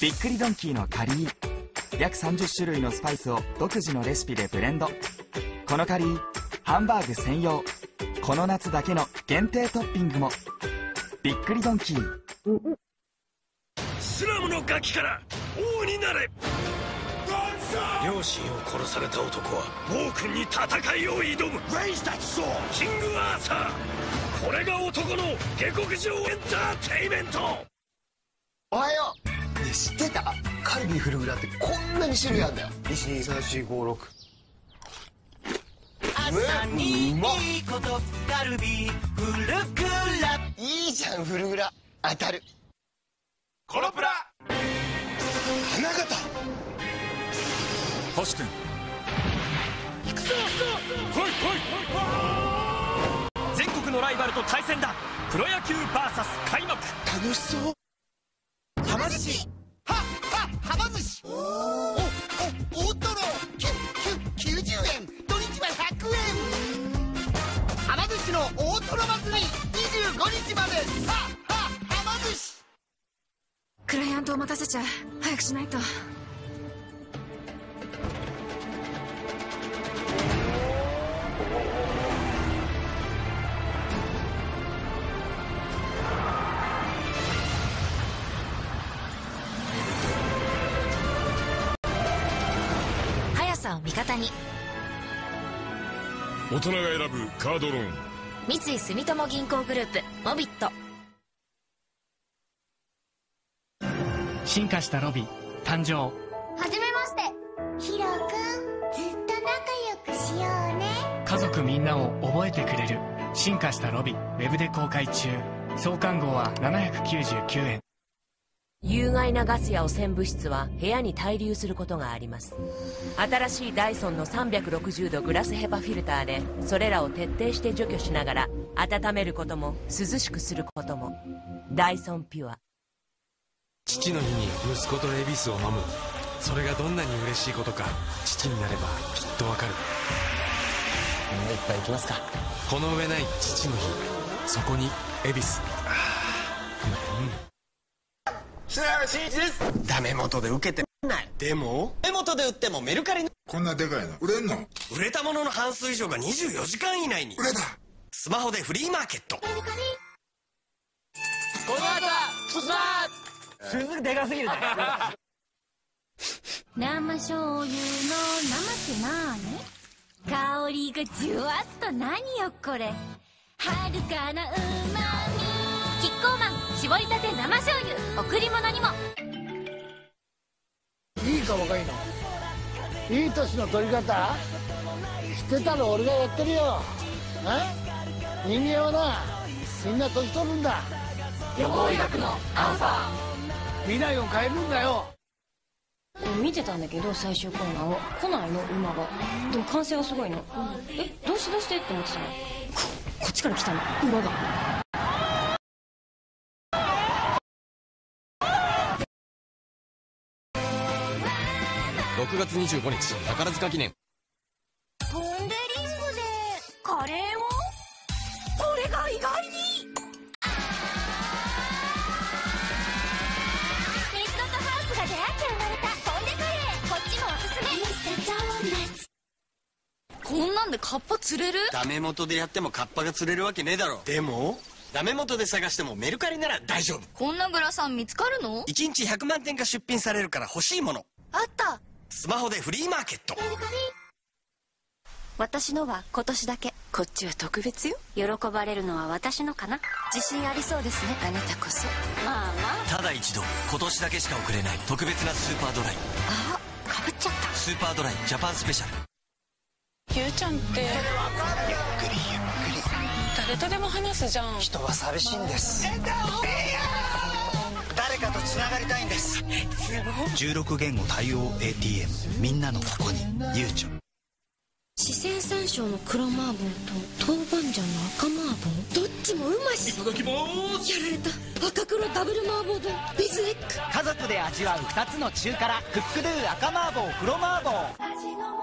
びっくりドンキーのカリー約30種類のスパイスを独自のレシピでブレンド。このカリーハンバーグ専用。この夏だけの限定トッピングも。びっくりドンキー。スラムのガキから王になれ。両親を殺された男は暴君に戦いを挑む。キングアーサー。これが男の下克上エンターテイメント。おはようねえ知ってた？カルビーフルグラってこんなに種類あるんだよ。12345朝にいいことカルビーフルグラいいじゃんフルグラ当たる。コロプラ。花形。星君。全国のライバルと対戦だ。プロ野球 VS 開幕。楽しそうクライアントを待たせちゃう。早くしないと。速さを味方に。大人が選ぶカードローン。三井住友銀行グループモビット進化したロビー誕生。はじめまして。ヒロくんずっと仲良くしようね。家族みんなを覚えてくれる進化したロビーウェブで公開中。創刊号は799円有害なガスや汚染物質は部屋に滞留することがあります。新しいダイソンの360度グラスヘパフィルターでそれらを徹底して除去しながら温めることも涼しくすることも。ダイソンピュア父の日に息子とエビスを飲む。それがどんなに嬉しいことか父になればきっとわかる。もう一杯いきますか。この上ない父の日そこにエビス品川真一ですダメ元で受けて。ない。でも？目元で売ってもメルカリの。こんなでかいの。売れんの？売れたものの半数以上が24時間以内に。売れた。スマホでフリーマーケット。この後はスマー鈴でかすぎるね生醤油の生ってなーに香りがじゅわっと何よこれ。遥かなうまみ。キッコーマン絞りたて生醤油。贈り物にも。いいか若いの。いい年の取り方。知ってたの俺がやってるよ。え？人間はなみんな年取るんだ。予防医学のアンサー未来を変えるんだよ。見てたんだけど最終コーナーを。来ないの馬が。でも歓声はすごいの、えどうしてどうしてって思ってたの。ここっちから来たの。馬が。6月25日宝塚記念でカッパ釣れる？ダメ元でやってもカッパが釣れるわけねえだろ。でも？ダメ元で探してもメルカリなら大丈夫。こんなグラサン見つかるの？1日100万点が出品されるから欲しいもの。あった。スマホでフリーマーケット。私のは今年だけ。こっちは特別よ。喜ばれるのは私のかな。自信ありそうですね。あなたこそ。まあまあ。ただ一度今年だけしか送れない特別なスーパードライ。あかぶっちゃった。スーパードライジャパンスペシャルゆうちゃんって。ゆっくりゆっくり誰とでも話すじゃん。人は寂しいんです。誰かと繋がりたいんです。16言語対応 ATM みんなのここに。ゆうちょ四川山椒の黒麻婆と豆板醤の赤麻婆。どっちもうましいただきます。やられた。赤黒ダブル麻婆丼。ビズエッグ。家族で味わう2つの中辛。クックドゥ赤麻婆黒麻婆。味の